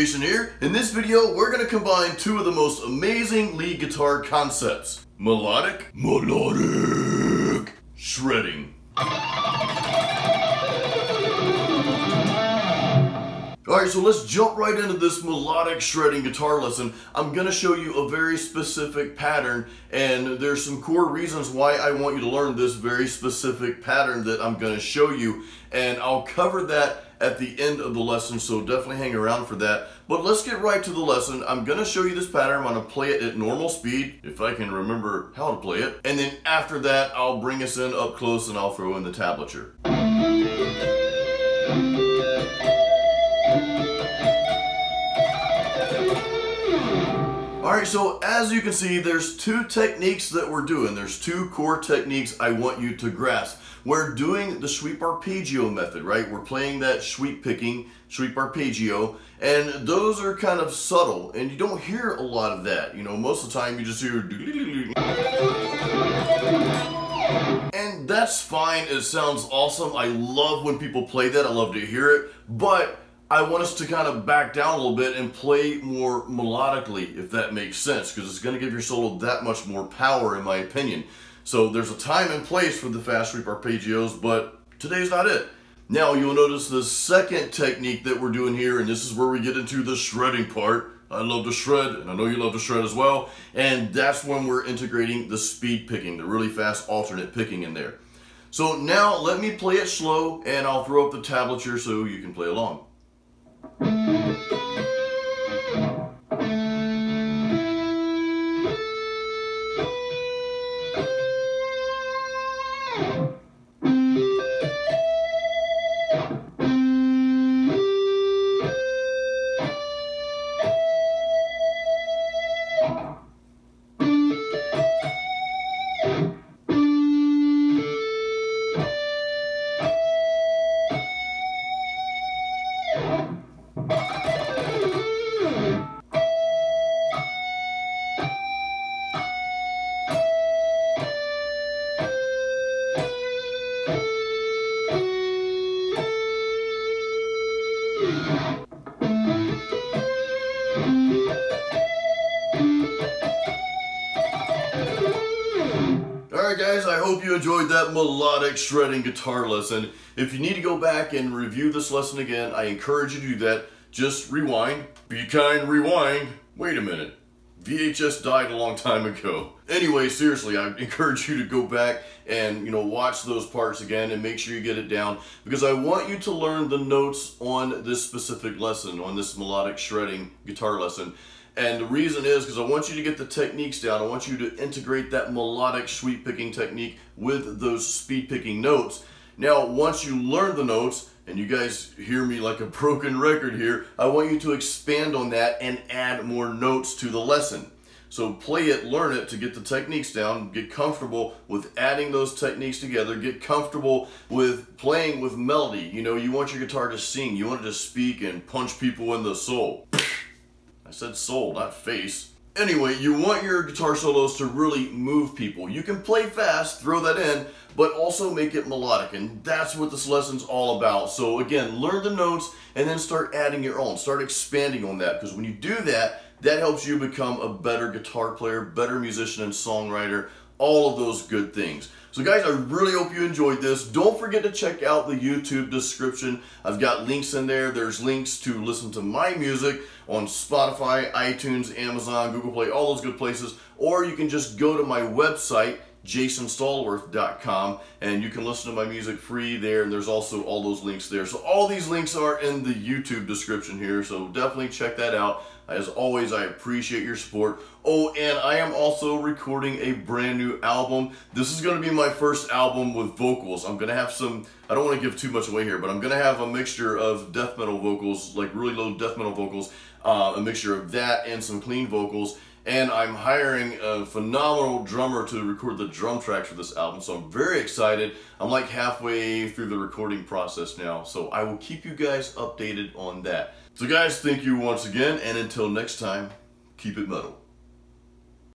Jason here. In this video, we're gonna combine two of the most amazing lead guitar concepts. Melodic, melodic, shredding. Alright, so let's jump right into this melodic shredding guitar lesson. I'm going to show you a very specific pattern and there's some core reasons why I want you to learn this very specific pattern that I'm going to show you and I'll cover that at the end of the lesson so definitely hang around for that. But let's get right to the lesson. I'm going to show you this pattern. I'm going to play it at normal speed if I can remember how to play it. And then after that I'll bring us in up close and I'll throw in the tablature. Alright, so as you can see, there's two techniques that we're doing. There's two core techniques I want you to grasp. We're doing the sweep arpeggio method, right? We're playing that sweep picking, sweep arpeggio, and those are kind of subtle, and you don't hear a lot of that. You know, most of the time you just hear and that's fine, it sounds awesome. I love when people play that, I love to hear it, but I want us to kind of back down a little bit and play more melodically, if that makes sense, because it's going to give your solo that much more power, in my opinion. So there's a time and place for the fast sweep arpeggios, but today's not it. Now you'll notice the second technique that we're doing here, and this is where we get into the shredding part. I love to shred, and I know you love to shred as well, and that's when we're integrating the speed picking, the really fast alternate picking in there. So now let me play it slow, and I'll throw up the tablature so you can play along. Alright guys, I hope you enjoyed that melodic shredding guitar lesson. If you need to go back and review this lesson again, I encourage you to do that. Just rewind. Be kind, rewind. Wait a minute. VHS died a long time ago. Anyway, seriously, I encourage you to go back and, you know, watch those parts again and make sure you get it down because I want you to learn the notes on this specific lesson, on this melodic shredding guitar lesson. And the reason is because I want you to get the techniques down. I want you to integrate that melodic sweep picking technique with those speed picking notes. Now, once you learn the notes, and you guys hear me like a broken record here, I want you to expand on that and add more notes to the lesson. So play it, learn it to get the techniques down, get comfortable with adding those techniques together, get comfortable with playing with melody. You know, you want your guitar to sing, you want it to speak and punch people in the soul. I said soul, not face. Anyway, you want your guitar solos to really move people. You can play fast, throw that in, but also make it melodic, and that's what this lesson's all about. So again, learn the notes and then start adding your own. Start expanding on that, because when you do that, that helps you become a better guitar player, better musician and songwriter, all of those good things. So guys, I really hope you enjoyed this. Don't forget to check out the YouTube description. I've got links in there. There's links to listen to my music on Spotify, iTunes, Amazon, Google Play, all those good places. Or you can just go to my website, jasonstallworth.com and you can listen to my music free there and there's also all those links there. So all these links are in the YouTube description here so definitely check that out. As always I appreciate your support. Oh and I am also recording a brand new album. This is going to be my first album with vocals. I'm gonna have some I don't want to give too much away here but I'm gonna have a mixture of death metal vocals like really low death metal vocals uh, a mixture of that and some clean vocals and I'm hiring a phenomenal drummer to record the drum tracks for this album, so I'm very excited. I'm like halfway through the recording process now, so I will keep you guys updated on that. So guys, thank you once again, and until next time, keep it metal.